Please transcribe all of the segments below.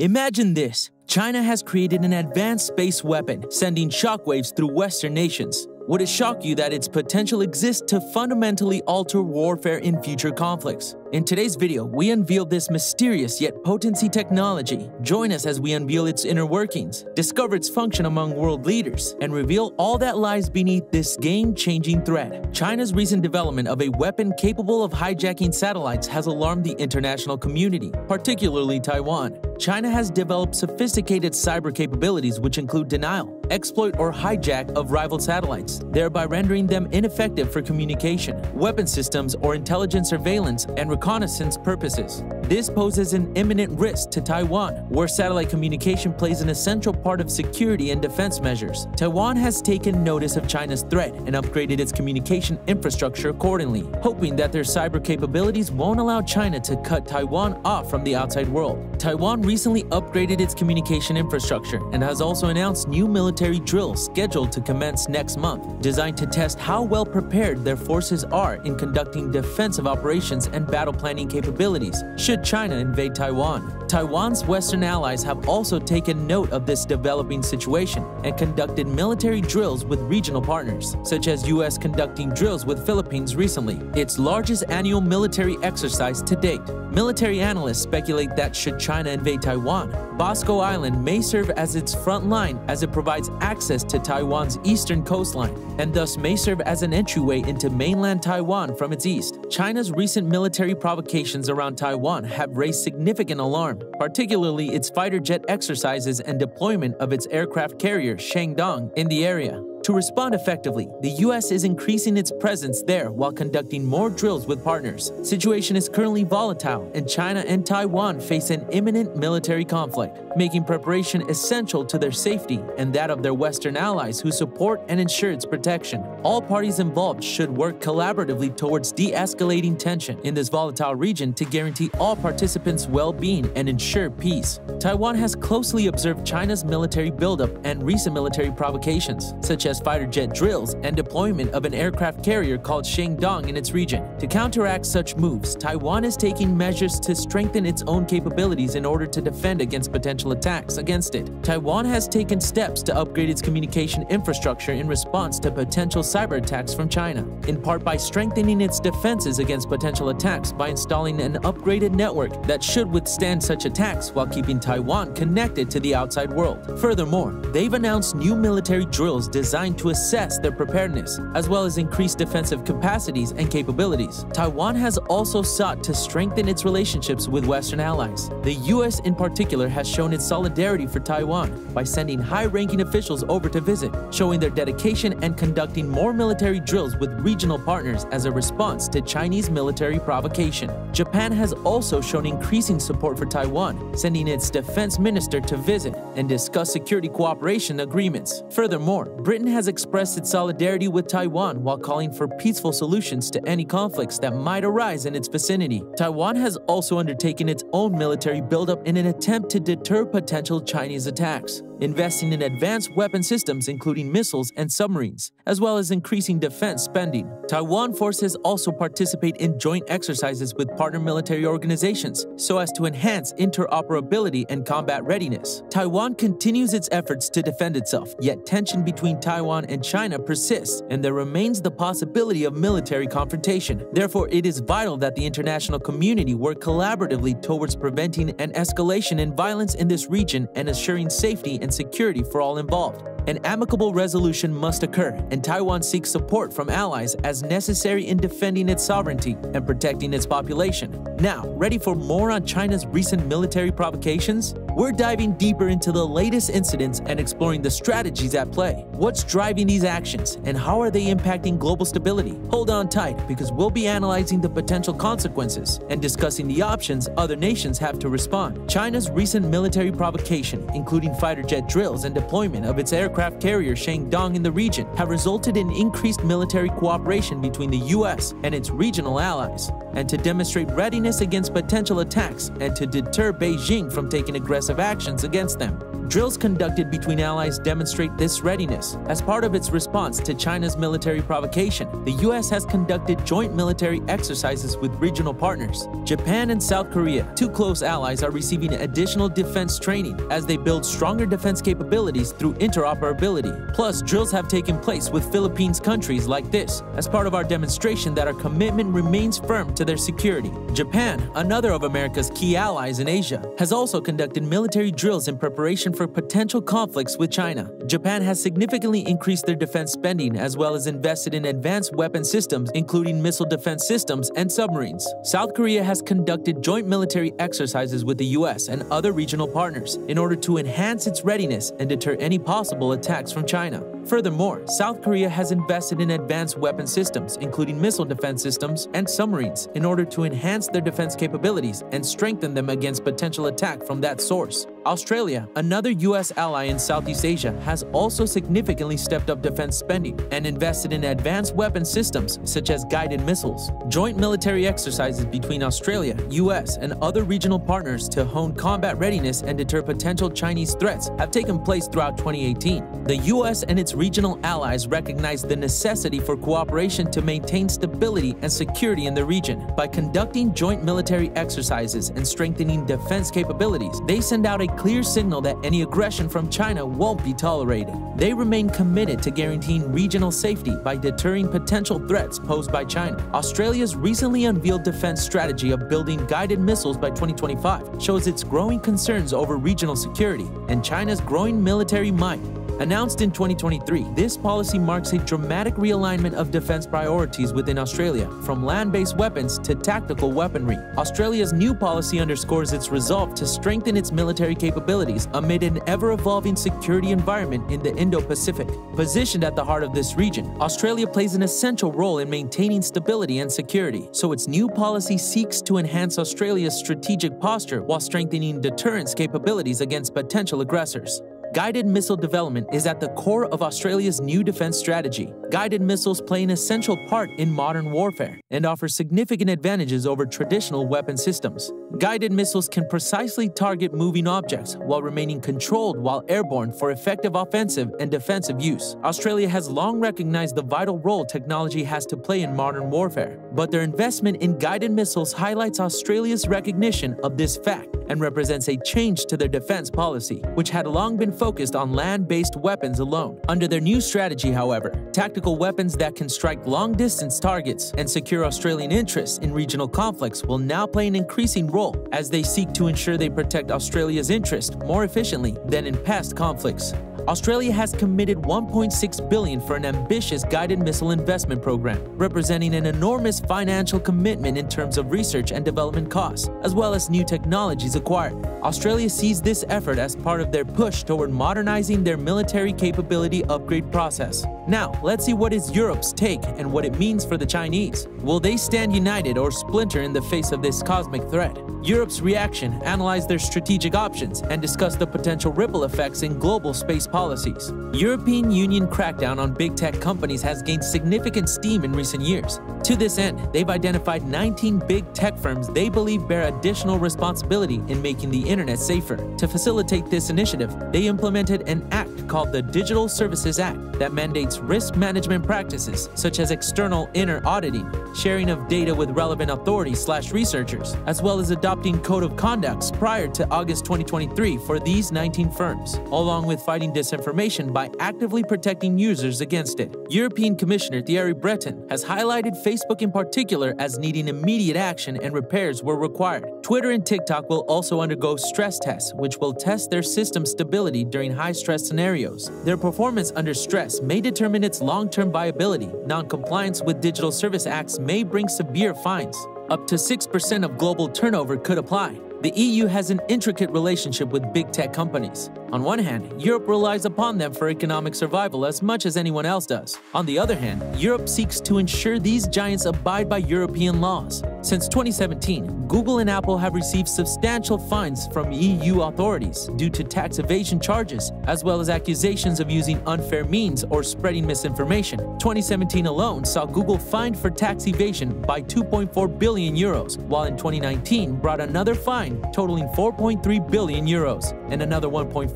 Imagine this China has created an advanced space weapon, sending shockwaves through Western nations. Would it shock you that its potential exists to fundamentally alter warfare in future conflicts? In today's video, we unveil this mysterious yet potency technology. Join us as we unveil its inner workings, discover its function among world leaders, and reveal all that lies beneath this game-changing threat. China's recent development of a weapon capable of hijacking satellites has alarmed the international community, particularly Taiwan. China has developed sophisticated cyber capabilities which include denial, exploit, or hijack of rival satellites, thereby rendering them ineffective for communication, weapon systems, or intelligence surveillance and reconnaissance purposes. This poses an imminent risk to Taiwan, where satellite communication plays an essential part of security and defense measures. Taiwan has taken notice of China's threat and upgraded its communication infrastructure accordingly, hoping that their cyber capabilities won't allow China to cut Taiwan off from the outside world. Taiwan recently upgraded its communication infrastructure and has also announced new military drills scheduled to commence next month, designed to test how well prepared their forces are in conducting defensive operations and battle planning capabilities should China invade Taiwan. Taiwan's Western allies have also taken note of this developing situation and conducted military drills with regional partners, such as US conducting drills with Philippines recently, its largest annual military exercise to date. Military analysts speculate that should China invade Taiwan, Bosco Island may serve as its front line as it provides access to Taiwan's eastern coastline and thus may serve as an entryway into mainland Taiwan from its east. China's recent military provocations around Taiwan have raised significant alarm, particularly its fighter jet exercises and deployment of its aircraft carrier Shandong in the area. To respond effectively, the US is increasing its presence there while conducting more drills with partners. Situation is currently volatile and China and Taiwan face an imminent military conflict, making preparation essential to their safety and that of their western allies who support and ensure its protection. All parties involved should work collaboratively towards de-escalating tension in this volatile region to guarantee all participants' well-being and ensure peace. Taiwan has closely observed China's military buildup and recent military provocations, such as fighter jet drills and deployment of an aircraft carrier called Shandong in its region. To counteract such moves, Taiwan is taking measures to strengthen its own capabilities in order to defend against potential attacks against it. Taiwan has taken steps to upgrade its communication infrastructure in response to potential cyber attacks from China, in part by strengthening its defenses against potential attacks by installing an upgraded network that should withstand such attacks while keeping Taiwan connected to the outside world. Furthermore, they've announced new military drills designed designed to assess their preparedness, as well as increase defensive capacities and capabilities. Taiwan has also sought to strengthen its relationships with Western allies. The US in particular has shown its solidarity for Taiwan by sending high-ranking officials over to visit, showing their dedication and conducting more military drills with regional partners as a response to Chinese military provocation. Japan has also shown increasing support for Taiwan, sending its defense minister to visit and discuss security cooperation agreements. Furthermore, Britain has expressed its solidarity with Taiwan while calling for peaceful solutions to any conflicts that might arise in its vicinity. Taiwan has also undertaken its own military buildup in an attempt to deter potential Chinese attacks investing in advanced weapon systems including missiles and submarines, as well as increasing defense spending. Taiwan forces also participate in joint exercises with partner military organizations so as to enhance interoperability and combat readiness. Taiwan continues its efforts to defend itself, yet tension between Taiwan and China persists, and there remains the possibility of military confrontation. Therefore, it is vital that the international community work collaboratively towards preventing an escalation in violence in this region and assuring safety and and security for all involved. An amicable resolution must occur, and Taiwan seeks support from allies as necessary in defending its sovereignty and protecting its population. Now, ready for more on China's recent military provocations? We're diving deeper into the latest incidents and exploring the strategies at play. What's driving these actions, and how are they impacting global stability? Hold on tight, because we'll be analyzing the potential consequences and discussing the options other nations have to respond. China's recent military provocation, including fighter jet drills and deployment of its aircraft carrier Shandong in the region have resulted in increased military cooperation between the US and its regional allies, and to demonstrate readiness against potential attacks and to deter Beijing from taking aggressive actions against them. Drills conducted between allies demonstrate this readiness. As part of its response to China's military provocation, the US has conducted joint military exercises with regional partners. Japan and South Korea, two close allies, are receiving additional defense training as they build stronger defense capabilities through interoperability. Plus, drills have taken place with Philippines countries like this as part of our demonstration that our commitment remains firm to their security. Japan, another of America's key allies in Asia, has also conducted military drills in preparation for potential conflicts with China. Japan has significantly increased their defense spending as well as invested in advanced weapon systems, including missile defense systems and submarines. South Korea has conducted joint military exercises with the US and other regional partners in order to enhance its readiness and deter any possible attacks from China. Furthermore, South Korea has invested in advanced weapon systems, including missile defense systems and submarines, in order to enhance their defense capabilities and strengthen them against potential attack from that source. Australia, another U.S. ally in Southeast Asia, has also significantly stepped up defense spending and invested in advanced weapon systems such as guided missiles. Joint military exercises between Australia, U.S., and other regional partners to hone combat readiness and deter potential Chinese threats have taken place throughout 2018. The U.S. and its regional allies recognize the necessity for cooperation to maintain stability and security in the region. By conducting joint military exercises and strengthening defense capabilities, they send out a clear signal that any aggression from China won't be tolerated. They remain committed to guaranteeing regional safety by deterring potential threats posed by China. Australia's recently unveiled defense strategy of building guided missiles by 2025 shows its growing concerns over regional security and China's growing military might Announced in 2023, this policy marks a dramatic realignment of defense priorities within Australia, from land-based weapons to tactical weaponry. Australia's new policy underscores its resolve to strengthen its military capabilities amid an ever-evolving security environment in the Indo-Pacific. Positioned at the heart of this region, Australia plays an essential role in maintaining stability and security, so its new policy seeks to enhance Australia's strategic posture while strengthening deterrence capabilities against potential aggressors. Guided missile development is at the core of Australia's new defense strategy. Guided missiles play an essential part in modern warfare and offer significant advantages over traditional weapon systems. Guided missiles can precisely target moving objects while remaining controlled while airborne for effective offensive and defensive use. Australia has long recognized the vital role technology has to play in modern warfare, but their investment in guided missiles highlights Australia's recognition of this fact and represents a change to their defense policy, which had long been focused on land-based weapons alone. Under their new strategy, however, tactical weapons that can strike long-distance targets and secure Australian interests in regional conflicts will now play an increasing role as they seek to ensure they protect Australia's interests more efficiently than in past conflicts. Australia has committed 1.6 billion for an ambitious guided missile investment program, representing an enormous financial commitment in terms of research and development costs, as well as new technologies acquired. Australia sees this effort as part of their push toward modernizing their military capability upgrade process. Now, let's see what is Europe's take and what it means for the Chinese. Will they stand united or splinter in the face of this cosmic threat? Europe's reaction analyzed their strategic options and discussed the potential ripple effects in global space policies. European Union crackdown on big tech companies has gained significant steam in recent years. To this end, they've identified 19 big tech firms they believe bear additional responsibility in making the internet safer. To facilitate this initiative, they implemented an act called the Digital Services Act that mandates risk management practices such as external inner auditing, sharing of data with relevant authorities slash researchers, as well as adopting code of conducts prior to August 2023 for these 19 firms, along with fighting disinformation by actively protecting users against it. European Commissioner Thierry Breton has highlighted Facebook in particular as needing immediate action and repairs were required. Twitter and TikTok will also undergo stress tests, which will test their system stability during high stress scenarios. Their performance under stress may determine its long term viability. Non-compliance with digital service acts may bring severe fines. Up to 6% of global turnover could apply. The EU has an intricate relationship with big tech companies. On one hand, Europe relies upon them for economic survival as much as anyone else does. On the other hand, Europe seeks to ensure these giants abide by European laws. Since 2017, Google and Apple have received substantial fines from EU authorities due to tax evasion charges, as well as accusations of using unfair means or spreading misinformation. 2017 alone saw Google fined for tax evasion by 2.4 billion euros, while in 2019 brought another fine totaling 4.3 billion euros, and another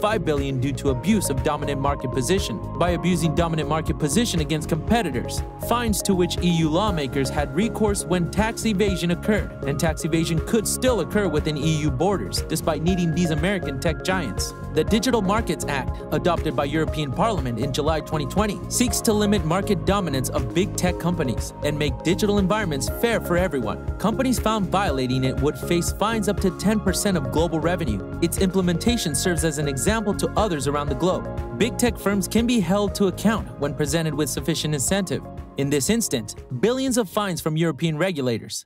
1.5 billion due to abuse of dominant market position by abusing dominant market position against competitors. Fines to which EU lawmakers had recourse when tax evasion occurred, and tax evasion could still occur within EU borders, despite needing these American tech giants. The Digital Markets Act, adopted by European Parliament in July 2020, seeks to limit market dominance of big tech companies and make digital environments fair for everyone. Companies found violating it would face fines up to 10% of global revenue. Its implementation serves as an example to others around the globe. Big tech firms can be held to account when presented with sufficient incentive. In this instance, billions of fines from European regulators.